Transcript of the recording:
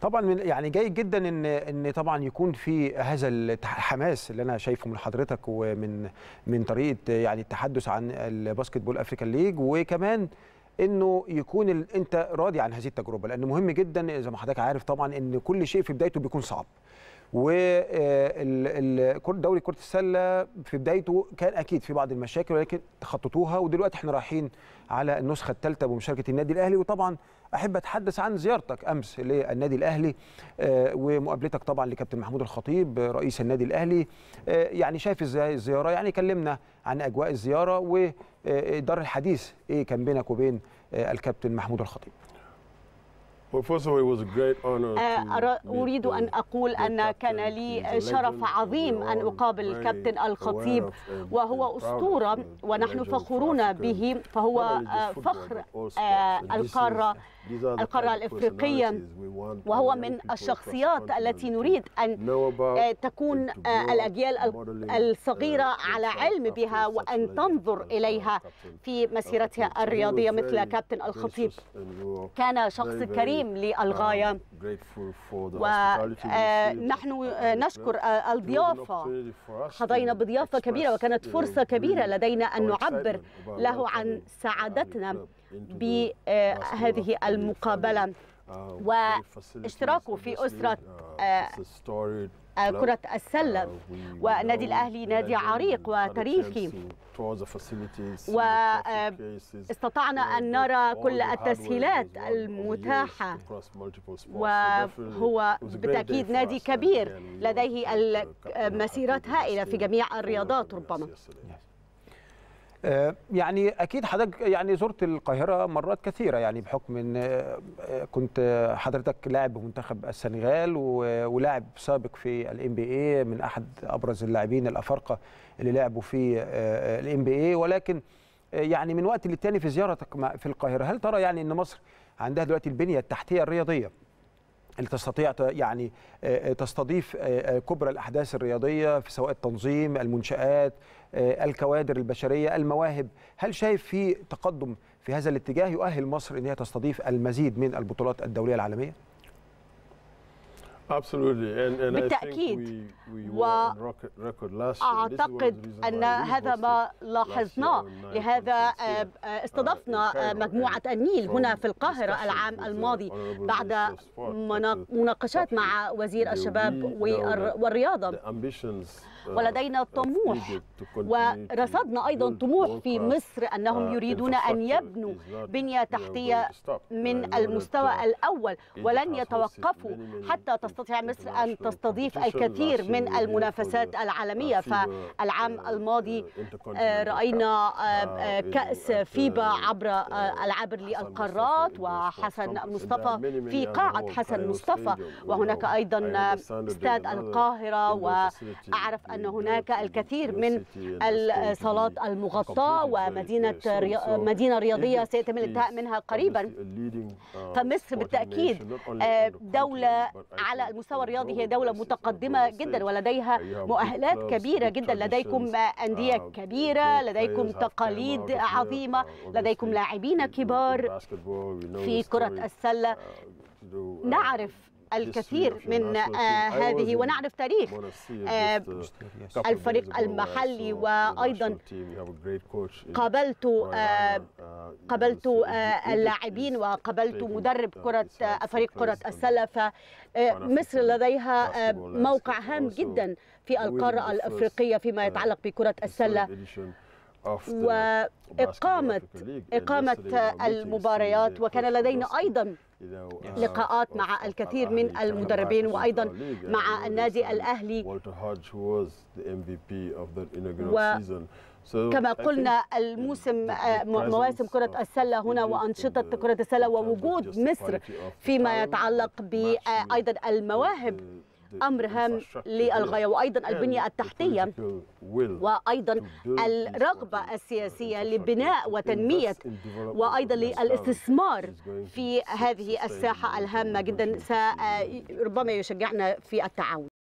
طبعا من يعني جيد جدا ان إن طبعا يكون في هذا الحماس اللي أنا شايفه من حضرتك ومن من طريقة يعني التحدث عن ال basketball African League وكمان إنه يكون. أنت راضي عن هذه التجربة لأن مهم جدا زي ما حضرتك عارف طبعا إن كل شيء في بدايته بيكون صعب ودوري كرة السلة في بدايته كان أكيد في بعض المشاكل ولكن تخطتوها. ودلوقتي إحنا رايحين على النسخة الثالثة بمشاركة النادي الأهلي. وطبعا أحب أتحدث عن زيارتك أمس للنادي الأهلي ومقابلتك طبعا لكابتن محمود الخطيب رئيس النادي الأهلي. يعني شايف إزاي الزيارة؟ يعني كلمنا عن أجواء الزيارة ودار الحديث إيه كان بينك وبين الكابتن محمود الخطيب. أريد أن أقول أن كان لي شرف عظيم أن أقابل الكابتن الخطيب وهو أسطورة ونحن فخورون به فهو فخر القارة القارة الإفريقية. وهو من الشخصيات التي نريد أن تكون الأجيال الصغيرة على علم بها وأن تنظر إليها في مسيرتها الرياضية مثل كابتن الخطيب. كان شخص كريم للغاية. ونحن نشكر الضيافة. حظينا بضيافة كبيرة وكانت فرصة كبيرة لدينا أن نعبر له عن سعادتنا بهذه المقابلة. واشتراكه في أسرة كرة السلة. والنادي الأهلي نادي عريق وتاريخي. واستطعنا أن نرى كل التسهيلات المتاحة. وهو بالتأكيد نادي كبير لديه مسيرات هائلة في جميع الرياضات ربما. يعني أكيد حضرتك يعني زرت القاهرة مرات كثيرة يعني بحكم إن كنت حضرتك لاعب بمنتخب السنغال ولاعب سابق في ال NBA من أحد أبرز اللاعبين الأفارقة اللي لعبوا في ال NBA ولكن يعني من وقت للتاني في زيارتك في القاهرة هل ترى يعني إن مصر عندها دلوقتي البنية التحتية الرياضية؟ اللي تستطيع يعني تستضيف كبرى الأحداث الرياضية في سواء التنظيم المنشآت الكوادر البشرية المواهب. هل شايف في تقدم في هذا الاتجاه يؤهل مصر إن هي تستضيف المزيد من البطولات الدولية العالمية؟ بالتأكيد. وأعتقد أن هذا ما لاحظناه. لهذا استضفنا مجموعة النيل هنا في القاهرة العام الماضي بعد مناقشات مع وزير الشباب والرياضة. ولدينا طموح ورصدنا أيضا طموح في مصر أنهم يريدون أن يبنوا بنية تحتية من المستوى الأول ولن يتوقفوا حتى تستطيع مصر أن تستضيف الكثير من المنافسات العالمية. فالعام الماضي رأينا كأس فيبا عبر العابر للقارات وحسن مصطفى في قاعة حسن مصطفى. وهناك أيضا استاد القاهرة وأعرف أن هناك الكثير من الصالات المغطاة ومدينة مدينة رياضية سيتم الانتهاء منها قريبا. فمصر بالتأكيد دولة على المستوى الرياضي هي دولة متقدمة جدا ولديها مؤهلات كبيرة جدا لديكم أندية كبيرة لديكم تقاليد عظيمة لديكم لاعبين كبار. في كرة السلة. نعرف الكثير من آه هذه ونعرف تاريخ آه الفريق المحلي وأيضا قابلت آه قابلت اللاعبين وقابلت مدرب كرة فريق كرة السله فمصر لديها موقع هام جدا في القارة الأفريقية فيما يتعلق بكرة السلة. وإقامة إقامة المباريات وكان لدينا أيضا لقاءات مع الكثير من المدربين وأيضا مع النادي الأهلي. كما قلنا الموسم مواسم كرة السلة هنا وأنشطة كرة السلة ووجود مصر فيما يتعلق بأيضا المواهب. أمر هام للغاية وأيضا البنية التحتية وأيضا الرغبة السياسية لبناء وتنمية وأيضا للاستثمار في هذه الساحة الهامة جدا. ربما يشجعنا في التعاون.